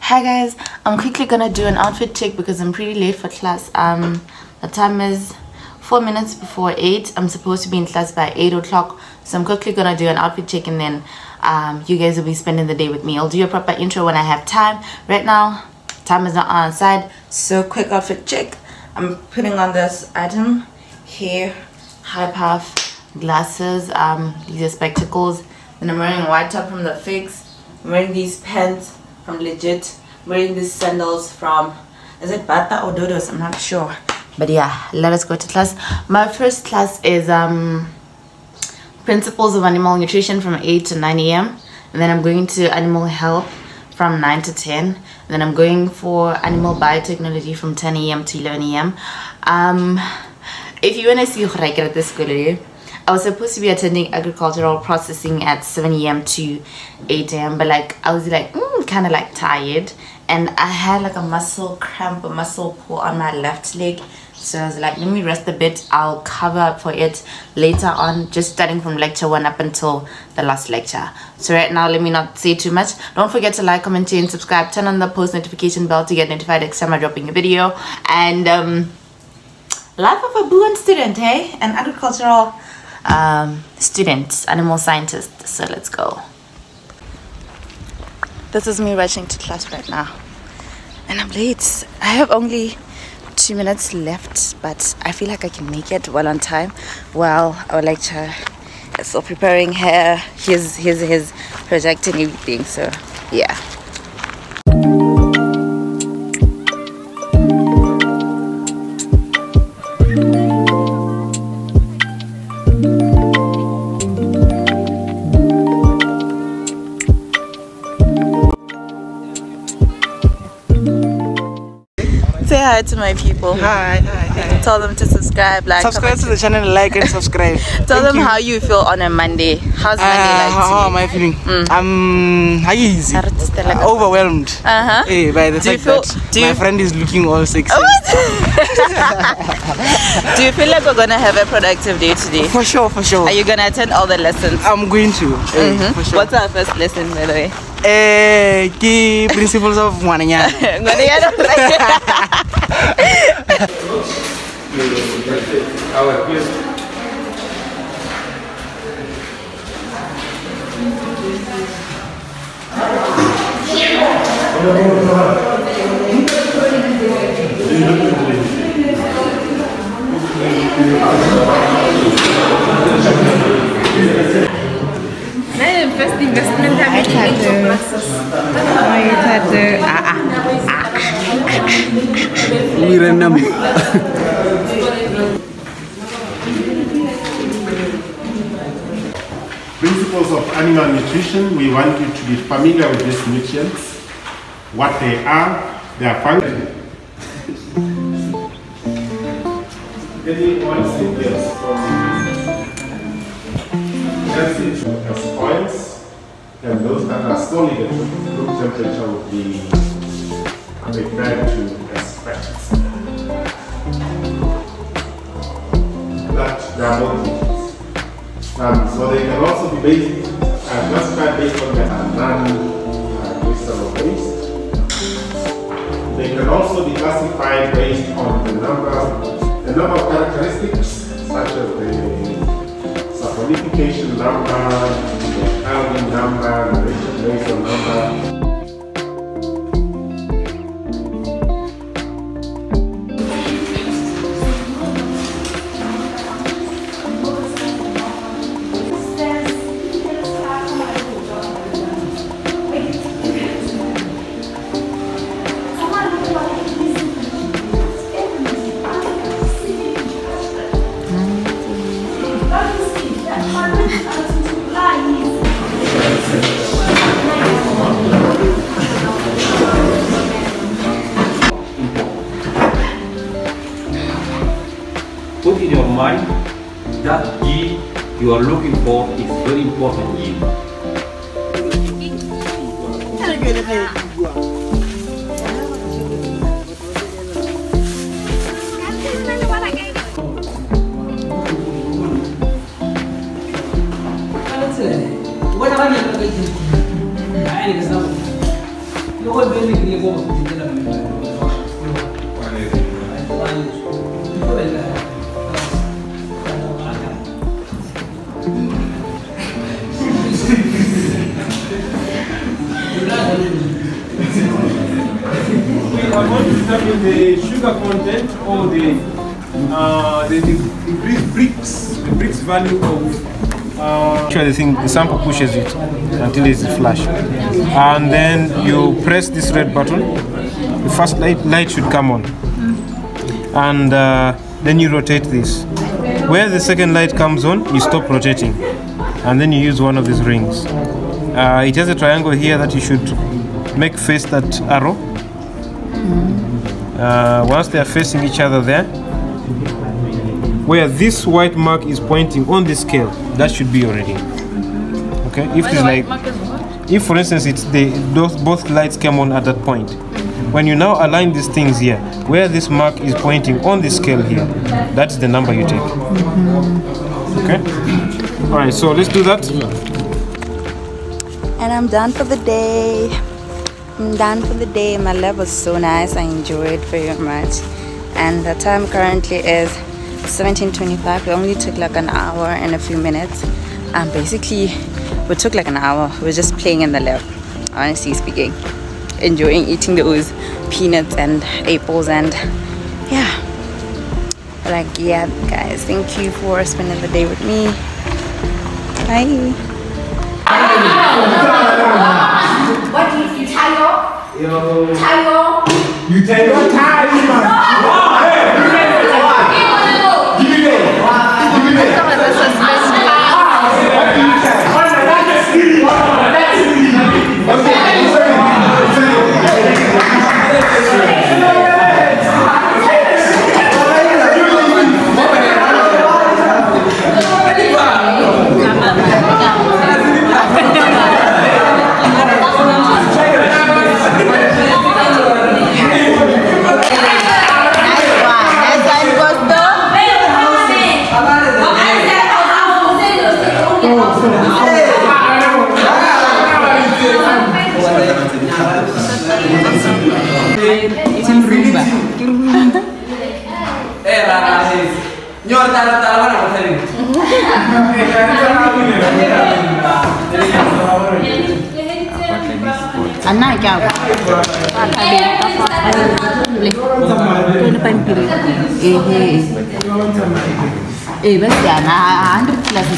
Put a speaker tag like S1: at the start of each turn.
S1: Hi guys, I'm quickly gonna do an outfit check because I'm pretty late for class. Um, the time is four minutes before eight. I'm supposed to be in class by eight o'clock, so I'm quickly gonna do an outfit check and then um, you guys will be spending the day with me. I'll do a proper intro when I have time. Right now, time is not on side, so quick outfit check. I'm putting on this item here, high puff, glasses, um, these are spectacles. Then I'm wearing a white top from the Figs. I'm wearing these pants from Legit. I'm wearing these sandals from, is it Bata or Dodos? I'm not sure. But yeah, let us go to class. My first class is um, Principles of Animal Nutrition from 8 to 9 a.m. And then I'm going to Animal Health from 9 to 10. And then I'm going for Animal Biotechnology from 10 a.m. to 11 a.m. Um, if you want to see what I get at this school, I was supposed to be attending agricultural processing at 7 a.m. to 8 a.m. But like I was like mm, kind of like tired, and I had like a muscle cramp, a muscle pull on my left leg. So I was like, let me rest a bit. I'll cover up for it later on, just starting from lecture one up until the last lecture. So right now, let me not say too much. Don't forget to like, comment, share, and subscribe. Turn on the post notification bell to get notified next time I'm dropping a video. And um, life of a BUAN student, hey? An agricultural um, student, animal scientist. So let's go. This is me rushing to class right now. And I'm late. I have only two minutes left, but I feel like I can make it well on time while our lecturer is still preparing her, his, his, his project and everything. So, yeah. Hi to my people.
S2: Hi, hi, hi.
S1: Tell them to subscribe, like,
S2: Subscribe to the channel, like and subscribe.
S1: Tell
S2: Thank
S1: them
S2: you.
S1: how you feel on a Monday. How's Monday
S2: Uh,
S1: like
S2: how, how am I feeling? I'm easy, uh, overwhelmed.
S1: Uh-huh.
S2: Eh, by the
S1: Do you
S2: fact
S1: feel-
S2: that my friend is looking all sexy.
S1: Do you feel like we're gonna have a productive day today?
S2: For sure, for sure.
S1: Are you gonna attend all the lessons?
S2: I'm going to. eh, for sure.
S1: What's our first lesson, by the way?
S2: Eh, key principles of Wananya.
S1: Ngwaniyana.
S3: Nein, Investment habe ich nicht
S2: We're
S4: Principles of animal nutrition, we want you to be familiar with these nutrients, what they are, their function. Getting oils in That's it as oils, and those that are solid at room temperature will be prepared to as fats. That multi um, so they can also be based, uh, classified based on their non-glycerol based. They can also be classified based on the number, the number of characteristics, such as the saponification number, the Alvin number, the Reichert-Meissl number.
S5: Put in your mind that gene you are looking for is very important gene.
S6: Are going to determine the sugar content or the uh, the, the, the brick- Brix, the Brix value of. Uh,
S7: Actually, the thing, the sample pushes it until it's flash, and then you press this red button. The first light light should come on, and uh, then you rotate this. Where the second light comes on, you stop rotating, and then you use one of these rings. Uh, it has a triangle here that you should make face that arrow. Uh, once they are facing each other there, where this white mark is pointing on the scale, that should be already. Okay, if it's like, if for instance it's the those both lights came on at that point, when you now align these things here, where this mark is pointing on the scale here, that's the number you take. Okay. All right, so let's do that.
S1: And I'm done for the day. I'm done for the day. My lab was so nice. I enjoyed very much. And the time currently is 17:25. We only took like an hour and a few minutes. And basically, we took like an hour. We were just playing in the lab. Honestly speaking, enjoying eating those peanuts and apples and yeah. Like yeah, guys. Thank you for spending the day with me. Bye.
S8: What do you, you tie your? Tie your?
S6: you tell your time.
S1: ይሄ በዚያ አንድ
S7: ክላስ